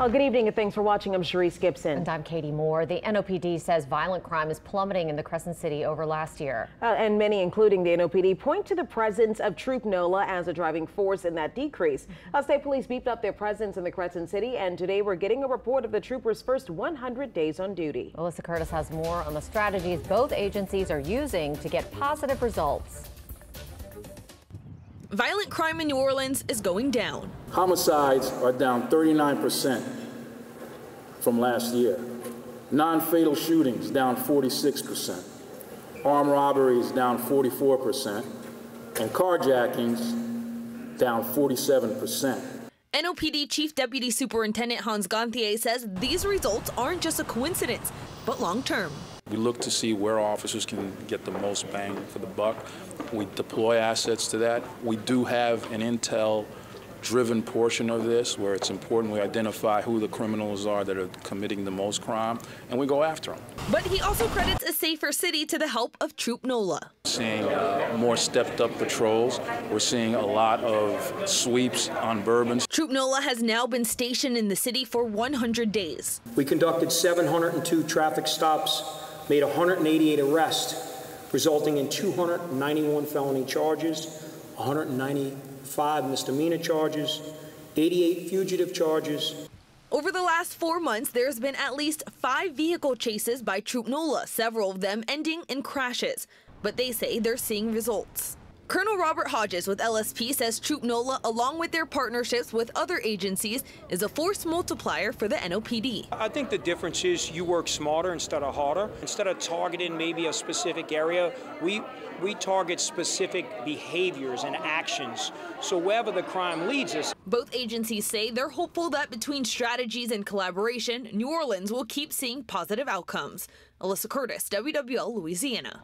Well, good evening and thanks for watching. I'm Charisse Gibson. And I'm Katie Moore. The NOPD says violent crime is plummeting in the Crescent City over last year. Uh, and many, including the NOPD, point to the presence of Troop NOLA as a driving force in that decrease. Uh, state police beefed up their presence in the Crescent City, and today we're getting a report of the troopers' first 100 days on duty. Alyssa Curtis has more on the strategies both agencies are using to get positive results. Violent crime in New Orleans is going down. Homicides are down 39% from last year. Non-fatal shootings down 46%. Armed robberies down 44%. And carjackings down 47%. NOPD Chief Deputy Superintendent Hans Ganthier says these results aren't just a coincidence, but long term. We look to see where officers can get the most bang for the buck. We deploy assets to that. We do have an intel driven portion of this where it's important we identify who the criminals are that are committing the most crime and we go after them. But he also credits a safer city to the help of Troop NOLA. Seeing uh, more stepped up patrols. We're seeing a lot of sweeps on Bourbons. Troop NOLA has now been stationed in the city for 100 days. We conducted 702 traffic stops made 188 arrests, resulting in 291 felony charges, 195 misdemeanor charges, 88 fugitive charges. Over the last four months, there's been at least five vehicle chases by Troop NOLA, several of them ending in crashes. But they say they're seeing results. Colonel Robert Hodges with LSP says Troop NOLA, along with their partnerships with other agencies, is a force multiplier for the NOPD. I think the difference is you work smarter instead of harder. Instead of targeting maybe a specific area, we we target specific behaviors and actions. So wherever the crime leads us. Both agencies say they're hopeful that between strategies and collaboration, New Orleans will keep seeing positive outcomes. Alyssa Curtis, WWL Louisiana.